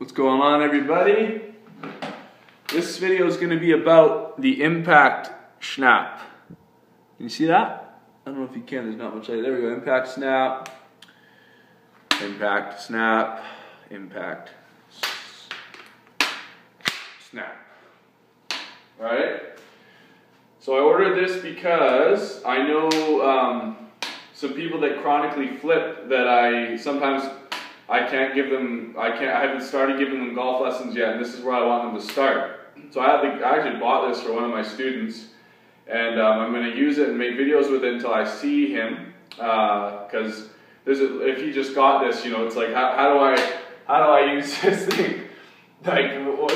What's going on everybody? This video is going to be about the impact snap. Can you see that? I don't know if you can, there's not much light. There we go, impact snap, impact snap, impact snap. Alright? So I ordered this because I know um, some people that chronically flip that I sometimes I can't give them, I can't, I haven't started giving them golf lessons yet, and this is where I want them to start. So I, the, I actually bought this for one of my students, and um, I'm going to use it and make videos with it until I see him, because uh, there's a, if he just got this, you know, it's like, how, how do I, how do I use this thing? Like,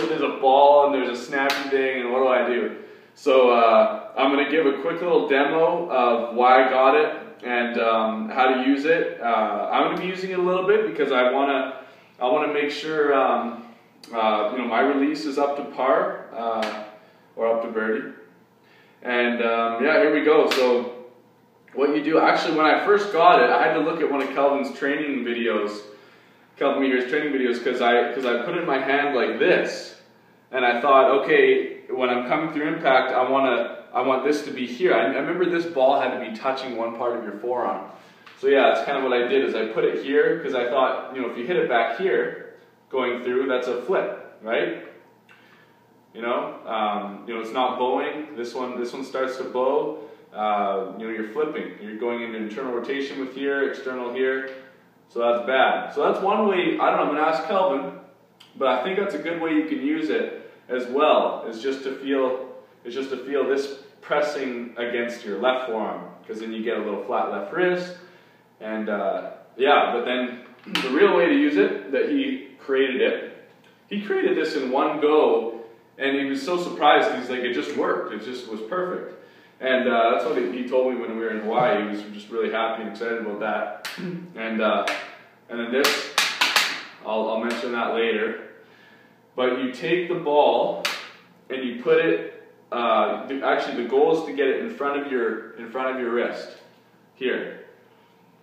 there's a ball and there's a snappy thing, and what do I do? So uh, I'm going to give a quick little demo of why I got it, and um, how to use it. Uh, I'm going to be using it a little bit because I want to I want to make sure um, uh, you know my release is up to par uh, or up to birdie. And um, yeah, here we go. So what you do actually when I first got it, I had to look at one of Kelvin's training videos, Kelvin Miyahira's training videos, because I because I put it in my hand like this, and I thought, okay, when I'm coming through impact, I want to I want this to be here. I, I remember this ball had to be touching one part of your forearm. So yeah, that's kind of what I did is I put it here because I thought, you know, if you hit it back here, going through, that's a flip, right? You know, um, you know, it's not bowing. This one, this one starts to bow. Uh, you know, you're flipping. You're going into internal rotation with here, external here. So that's bad. So that's one way. I don't know. I'm gonna ask Kelvin, but I think that's a good way you can use it as well. Is just to feel, is just to feel this pressing against your left forearm because then you get a little flat left wrist. And uh, yeah, but then the real way to use it, that he created it, he created this in one go and he was so surprised. He's like, it just worked. It just was perfect. And uh, that's what he told me when we were in Hawaii. He was just really happy and excited about that. And, uh, and then this, I'll, I'll mention that later. But you take the ball and you put it uh, actually the goal is to get it in front of your in front of your wrist here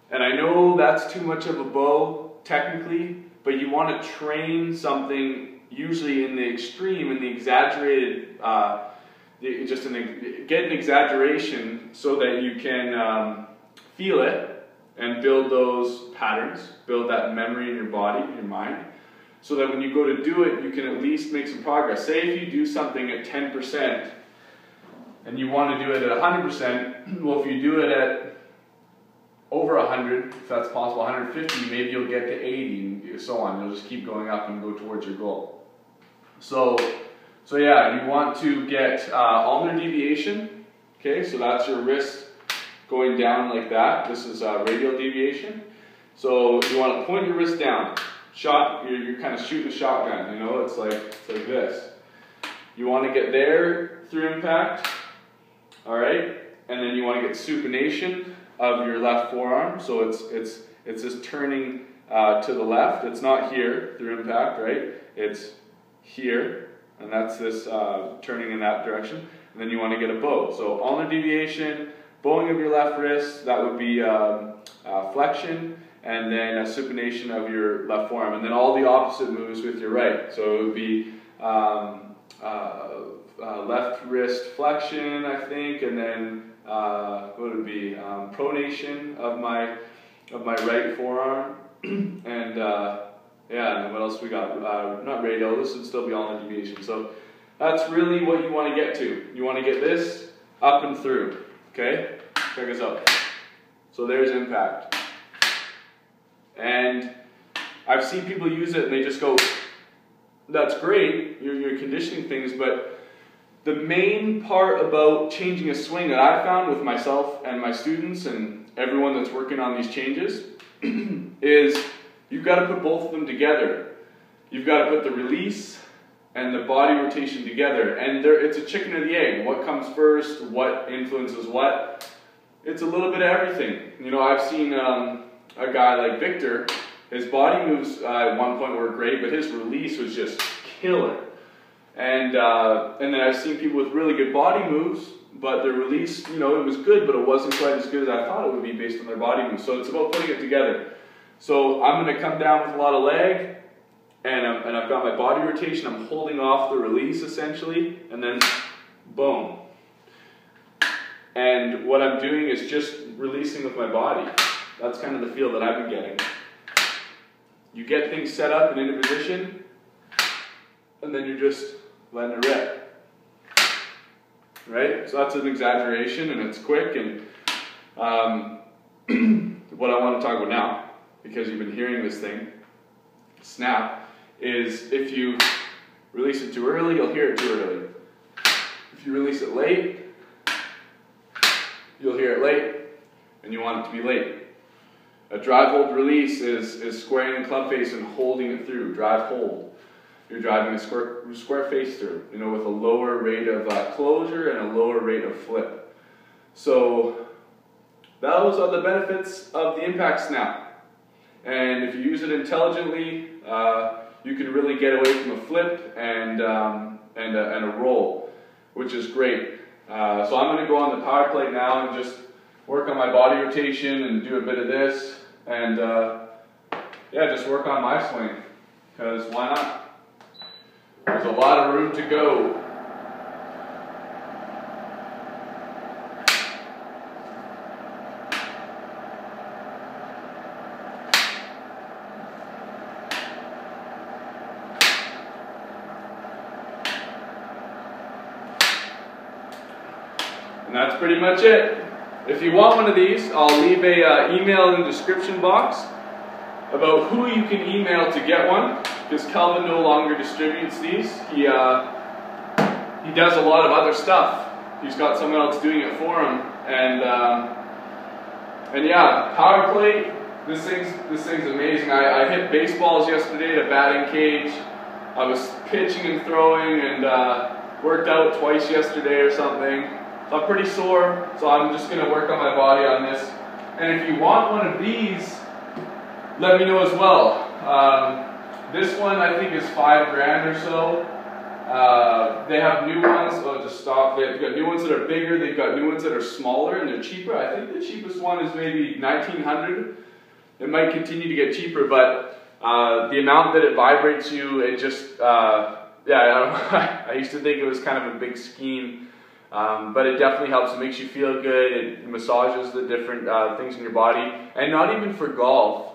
and I know that's too much of a bow technically but you want to train something usually in the extreme in the exaggerated uh, just an, get an exaggeration so that you can um, feel it and build those patterns build that memory in your body your mind so that when you go to do it, you can at least make some progress. Say if you do something at 10%, and you want to do it at 100%, well, if you do it at over 100, if that's possible, 150, maybe you'll get to 80 and so on. You'll just keep going up and go towards your goal. So, so yeah, you want to get uh, ulnar deviation. Okay, so that's your wrist going down like that. This is uh, radial deviation. So you want to point your wrist down. Shot, you're, you're kind of shooting a shotgun, you know, it's like, it's like this. You want to get there through impact, all right? And then you want to get supination of your left forearm. So it's, it's, it's just turning uh, to the left. It's not here through impact, right? It's here, and that's this uh, turning in that direction. And then you want to get a bow. So ulnar deviation, bowing of your left wrist, that would be um, uh, flexion, and then a supination of your left forearm. And then all the opposite moves with your right. So it would be um, uh, left wrist flexion, I think, and then uh, what would it be? Um, pronation of my of my right forearm, and uh, yeah, and what else we got? Uh, not radial. This would still be ulnar deviation. So that's really what you want to get to. You want to get this up and through. Okay, check us out. So there's impact, and I've seen people use it and they just go, "That's great. You're, you're conditioning things, but." The main part about changing a swing that I found with myself and my students and everyone that's working on these changes is you've got to put both of them together. You've got to put the release and the body rotation together. And there, it's a chicken or the egg. What comes first? What influences what? It's a little bit of everything. You know, I've seen um, a guy like Victor, his body moves uh, at one point were great, but his release was just killer. And, uh, and then I've seen people with really good body moves, but their release, you know, it was good, but it wasn't quite as good as I thought it would be based on their body moves. So it's about putting it together. So I'm going to come down with a lot of leg, and, I'm, and I've got my body rotation, I'm holding off the release essentially, and then boom. And what I'm doing is just releasing with my body. That's kind of the feel that I've been getting. You get things set up and into position, and then you're just letting it rip. Right? So that's an exaggeration and it's quick and um, what I want to talk about now, because you've been hearing this thing, snap, is if you release it too early, you'll hear it too early. If you release it late, you'll hear it late, and you want it to be late. A drive hold release is, is squaring the club face and holding it through. Drive hold. You're driving a square, square face through, you know, with a lower rate of uh, closure and a lower rate of flip. So those are the benefits of the impact snap. And if you use it intelligently, uh, you can really get away from a flip and, um, and, a, and a roll, which is great. Uh, so I'm going to go on the power plate now and just work on my body rotation and do a bit of this. And uh, yeah, just work on my swing. Because why not? There's a lot of room to go. And that's pretty much it. If you want one of these, I'll leave a uh, email in the description box about who you can email to get one, because Kelvin no longer distributes these. He, uh, he does a lot of other stuff. He's got someone else doing it for him. And, um, and yeah, power plate, this thing's, this thing's amazing. I, I hit baseballs yesterday at a batting cage. I was pitching and throwing and uh, worked out twice yesterday or something. So I'm pretty sore, so I'm just going to work on my body on this. And if you want one of these, let me know as well. Um, this one I think is five grand or so. Uh, they have new ones, oh just stop, they've got new ones that are bigger, they've got new ones that are smaller and they're cheaper. I think the cheapest one is maybe 1900 It might continue to get cheaper, but uh, the amount that it vibrates you, it just, uh, yeah, I, I used to think it was kind of a big scheme. Um, but it definitely helps. It makes you feel good. It massages the different uh, things in your body. And not even for golf,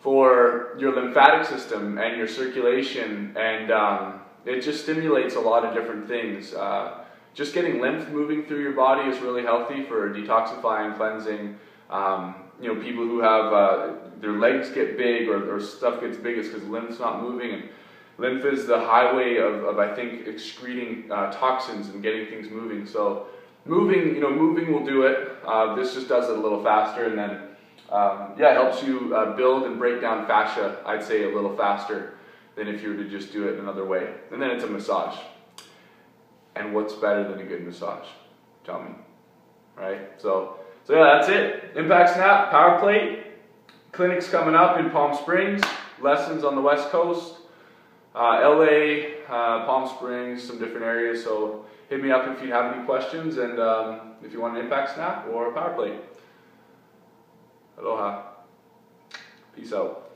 for your lymphatic system and your circulation. And um, it just stimulates a lot of different things. Uh, just getting lymph moving through your body is really healthy for detoxifying, cleansing. Um, you know, people who have uh, their legs get big or, or stuff gets big, because lymph's not moving. And Lymph is the highway of, of I think, excreting uh, toxins and getting things moving. So moving, you know, moving will do it. Uh, this just does it a little faster and then, um, yeah, helps you uh, build and break down fascia, I'd say a little faster than if you were to just do it another way. And then it's a massage. And what's better than a good massage? Tell me, right? So, so yeah, that's it. Impact Snap, Power Plate. Clinics coming up in Palm Springs. Lessons on the West Coast uh, LA, uh, Palm Springs, some different areas. So hit me up if you have any questions and um, if you want an impact snap or a power plate. Aloha. Peace out.